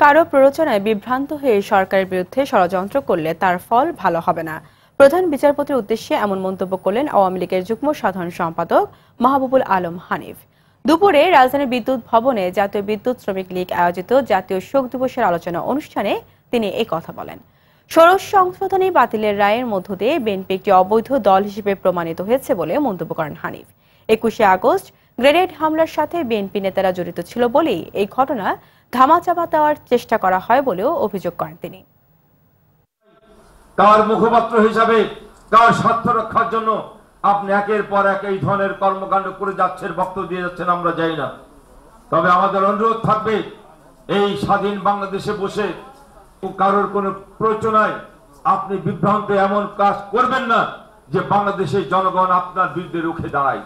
কারও প্ররোচনায় বিভ্রান্ত হয়ে সরকারের বিরুদ্ধে ষড়যন্ত্র করলে তার ফল ভালো হবে না। প্রধান বিচারপতির উদ্দেশ্যে এমন মন্তব্য করলেন আওয়ামী লীগের যুগ্ম সাধারণ সম্পাদক মাহবুবুল আলম হানিফ। দুপুরে রাজধানীর বিদ্যুৎ ভবনে জাতীয় বিদ্যুৎ শ্রমিক লীগ আয়োজিত জাতীয় শোক দিবসের আলোচনা অনুষ্ঠানে তিনি এই কথা বলেন। ষোড়শ সংশোধনী বাতিলের রায়ের মধ্য দিয়ে বিএনপি একটি অবৈধ দল হিসেবে প্রমাণিত হয়েছে বলে মন্তব্য করেন হানিফ। একুশে আগস্ট গ্রেনেড হামলার সাথে বিএনপি নেতারা জড়িত ছিল বলেই এই ঘটনা ধামাচাপা দেওয়ার চেষ্টা করা হয় বলেও অভিযোগ করেন তিনি। তার মুখপাত্র হিসাবে তার স্বার্থ রক্ষার জন্য আপনি একের পর এক এই ধরনের কর্মকাণ্ড করে যাচ্ছেন, বক্তব্য দিয়ে যাচ্ছেন আমরা যাই না। তবে আমাদের অনুরোধ থাকবে, এই স্বাধীন বাংলাদেশে বসে কারোর কোন প্রচনায় আপনি বিভ্রান্ত এমন কাজ করবেন না যে বাংলাদেশের জনগণ আপনার বিরুদ্ধে রুখে দাঁড়ায়।